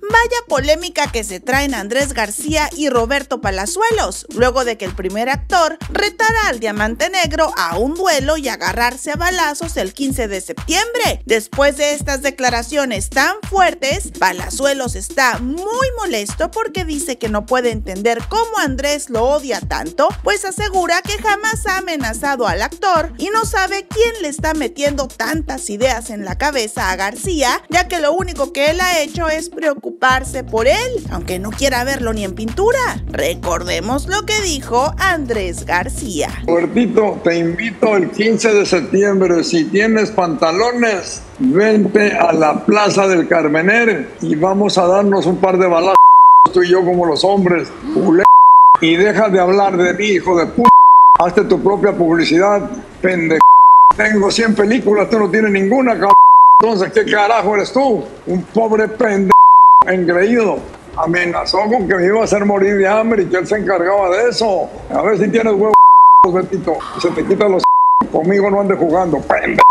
Vaya polémica que se traen Andrés García y Roberto Palazuelos, luego de que el primer actor retara al Diamante Negro a un duelo y agarrarse a balazos el 15 de septiembre. Después de estas declaraciones tan fuertes, Palazuelos está muy molesto porque dice que no puede entender cómo Andrés lo odia tanto, pues asegura que jamás ha amenazado al actor y no sabe quién le está metiendo tantas ideas en la cabeza a García, ya que lo único que él ha hecho es preocuparse por él, aunque no quiera verlo ni en pintura. Recordemos lo que dijo Andrés García. Robertito, te invito el 15 de septiembre, si tienes pantalones, vente a la Plaza del Carmener y vamos a darnos un par de balazos, tú y yo como los hombres, y deja de hablar de mí, hijo de puta. Hazte tu propia publicidad, pendejo. Tengo 100 películas, tú no tienes ninguna, cabrón. Entonces, ¿qué carajo eres tú? Un pobre pendejo engreído. Amenazó con que me iba a hacer morir de hambre y que él se encargaba de eso. A ver si tienes huevos, Betito. Se te quita los... Conmigo no andes jugando, pendejo.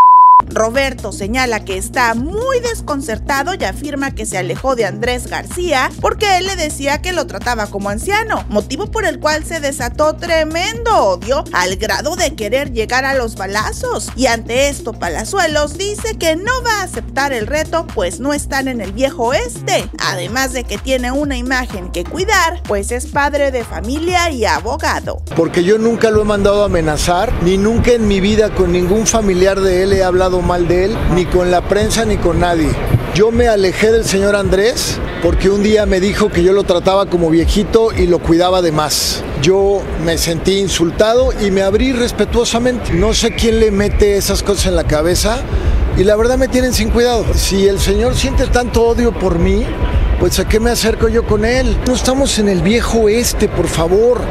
Roberto señala que está muy desconcertado y afirma que se alejó de Andrés García porque él le decía que lo trataba como anciano, motivo por el cual se desató tremendo odio al grado de querer llegar a los balazos. Y ante esto Palazuelos dice que no va a aceptar el reto pues no están en el viejo oeste, además de que tiene una imagen que cuidar pues es padre de familia y abogado. Porque yo nunca lo he mandado a amenazar, ni nunca en mi vida con ningún familiar de él he hablado mal de él, ni con la prensa ni con nadie. Yo me alejé del señor Andrés porque un día me dijo que yo lo trataba como viejito y lo cuidaba de más. Yo me sentí insultado y me abrí respetuosamente. No sé quién le mete esas cosas en la cabeza y la verdad me tienen sin cuidado. Si el señor siente tanto odio por mí, pues a qué me acerco yo con él. No estamos en el viejo este, por favor.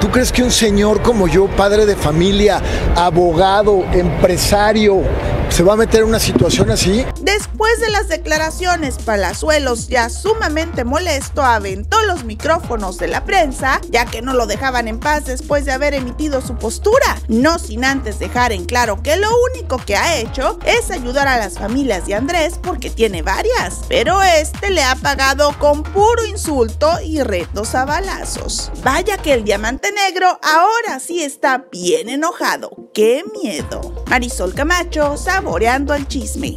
¿Tú crees que un señor como yo, padre de familia, abogado, empresario, se va a meter en una situación así. Después de las declaraciones, Palazuelos, ya sumamente molesto, aventó los micrófonos de la prensa, ya que no lo dejaban en paz después de haber emitido su postura, no sin antes dejar en claro que lo único que ha hecho es ayudar a las familias de Andrés porque tiene varias, pero este le ha pagado con puro insulto y retos a balazos. Vaya que el diamante negro ahora sí está bien enojado. ¡Qué miedo! Marisol Camacho, saboreando el chisme.